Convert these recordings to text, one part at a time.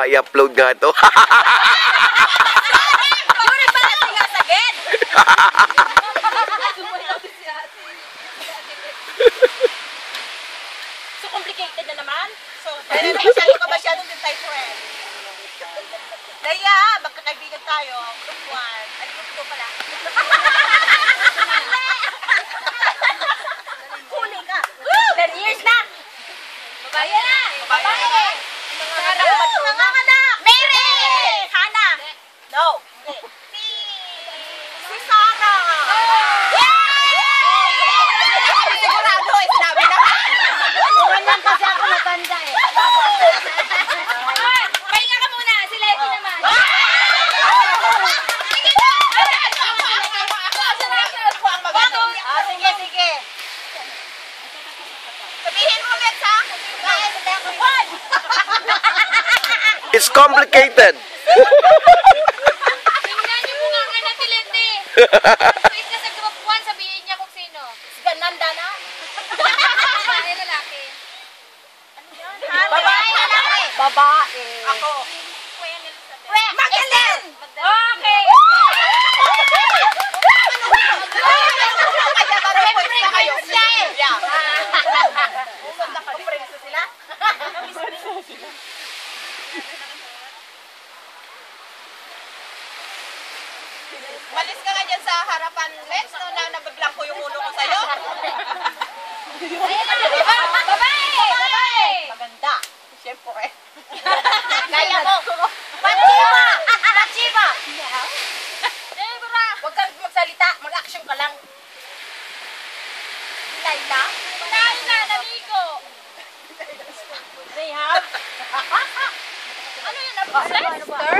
ma, i-upload nga to. Ang pala nga saged. So complicated na naman. So, pero masyado ka masyado din tayo friend. Daya, magkakaibigan tayo. Group 1. Ay, group 2 pala. Huli ka. 10 years na. Babae na. Babae. Nanganganak. Mary! Hana. No. Si... Si Sarah. Sigurado eh, sinabi na. Ganyan kasi ako matanda eh. Pahinga ka muna. Si Letty naman. Ah, sige, sige. Sabihin mo ulit ha. Guys. It's complicated. Tingnan niyo na si Letty. Wait sa group 1, sabihin niya kung sino. Si Gananda na. Babae lalaki. Babae lalaki. Babae. Ako. Magdalene! Okay! Siyempre, kayo siya eh. Usap na kayo. Friends na sila. Malis ka nga dyan sa harapan, Lex, no, na nabiglang ko yung ulo ko sa'yo. Babae! Babae! Maganda. Siyempre. Kaya mo. Pachiba! Pachiba! Debra! Huwag kang magsalita. Mag-action ka lang. Laila? Laila, naligo. They have. Ano yun? Sister?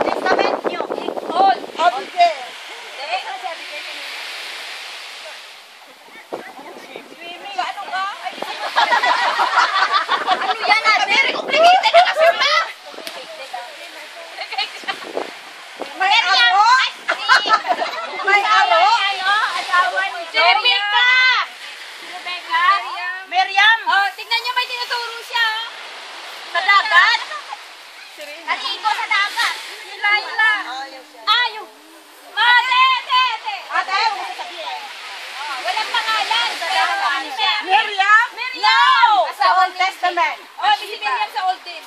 Testament nyo. Old. Okay. Ano ka? Ano yan ah? Complicated na kasi ma! May aro? May aro? Rebecca! Rebecca? Miriam. Oh, tignan niyo may tinuturo siya. oh. Sa dagat. Naligo sa dagat. Ah, yun siya. Ah, yung... Mate, te, te. Ate, huwag mo sasabihin. Oh, walang pangalan. Miriam? Miriam! Sa Old Testament. Oh, si Miriam sa Old din.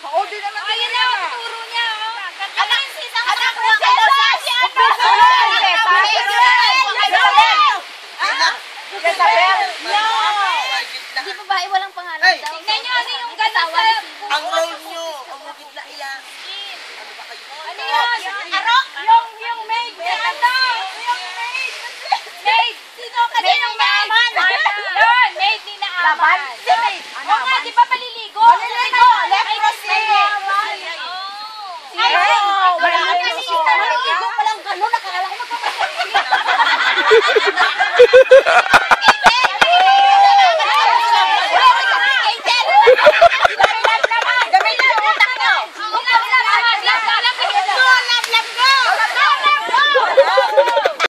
Sa Old din naman. Oh, yun na, ang tuturo niya. Anak, anak mo si Jezabel. No. Di babae walang pangalan daw. Tignan niyo ano yung ganda sa... Ang role nyo, ang mugit na iyan. Ano yun? Aro? Yung, yung maid ni ano? Yung maid. Maid. Sino ka din yung maid? Yun, maid ni na Aman. Laban? Si maid. Oo nga, di ba paliligo? Paliligo, leprosy. Ay, wala ka kasi. Maliligo pa lang gano'n, nakakala ko magpapaliligo.